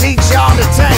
teach y'all to take.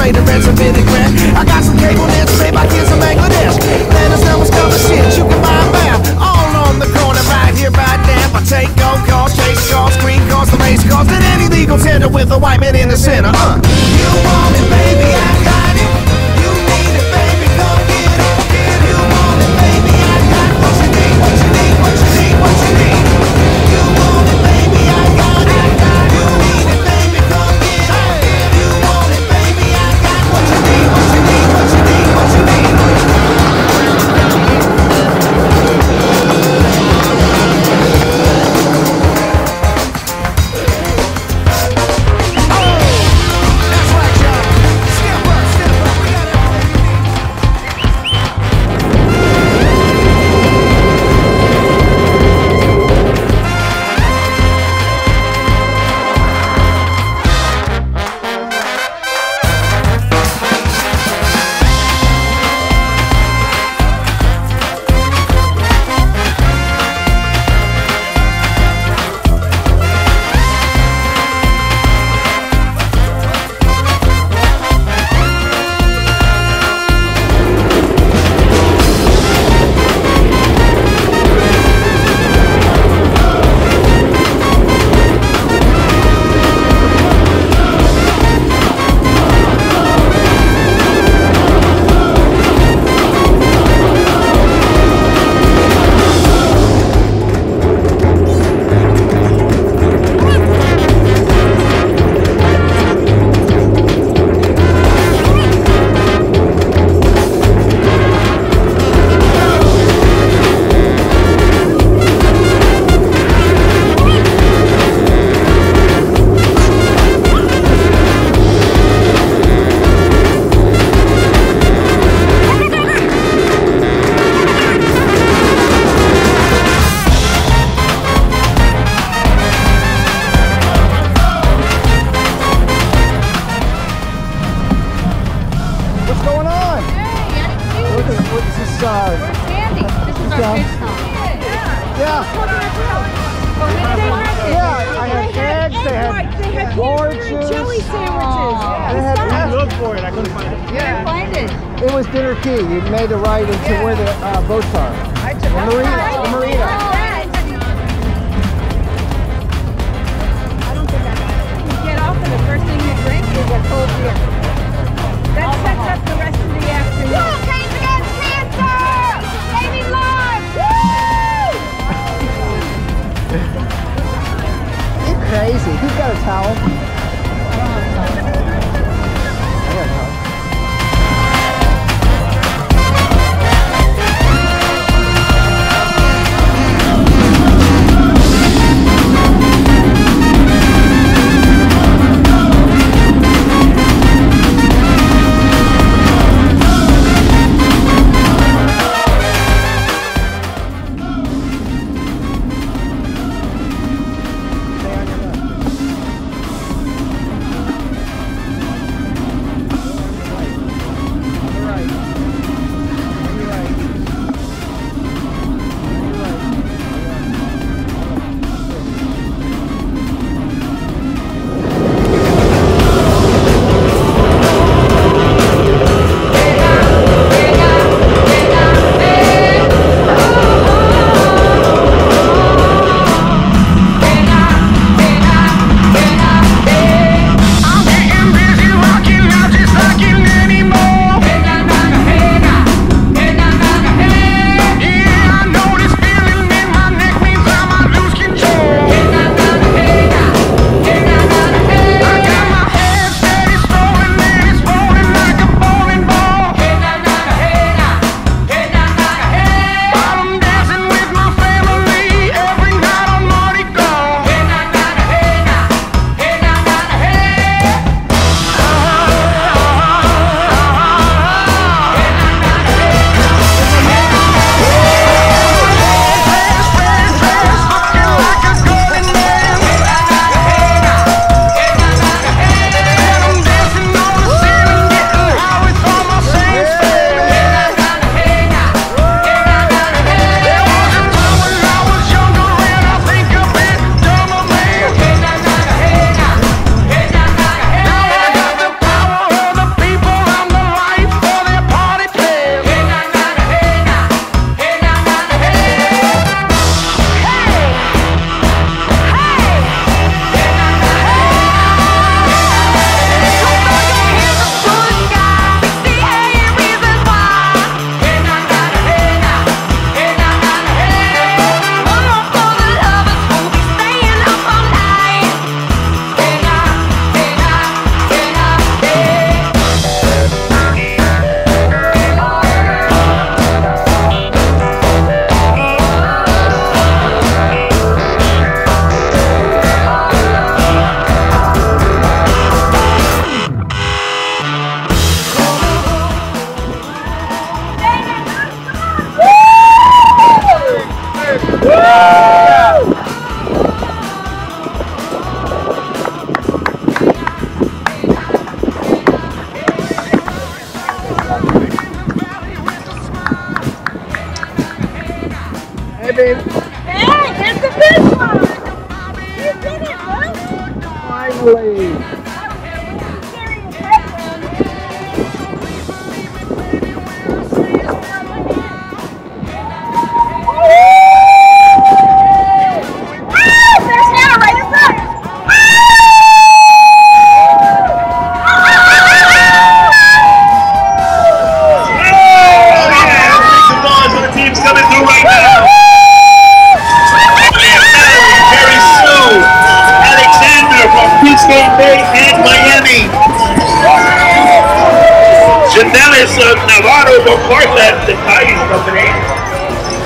trade the rent some vinaigrette. I got some cable nets made by kids in Bangladesh. Planners know what's coming, shit, you can buy a map All on the corner, right here, right now. I take gold calls, chase calls, green calls, the race calls, and any legal tender with a white man in the center. Uh, you want Yeah. I They had eggs. Yeah, I had they eggs. Had they had, had horses. Jelly sandwiches. Yeah. They had we looked for it. I couldn't find it. Yeah. Find it. It was dinner key. You made the right into yeah. where the uh, boats are. I took the marina. The marina. 와! of course, that's the Titan company.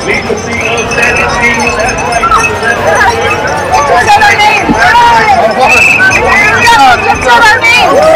Lisa C. of Satin Team, that's right. That's right. That's right. That's right.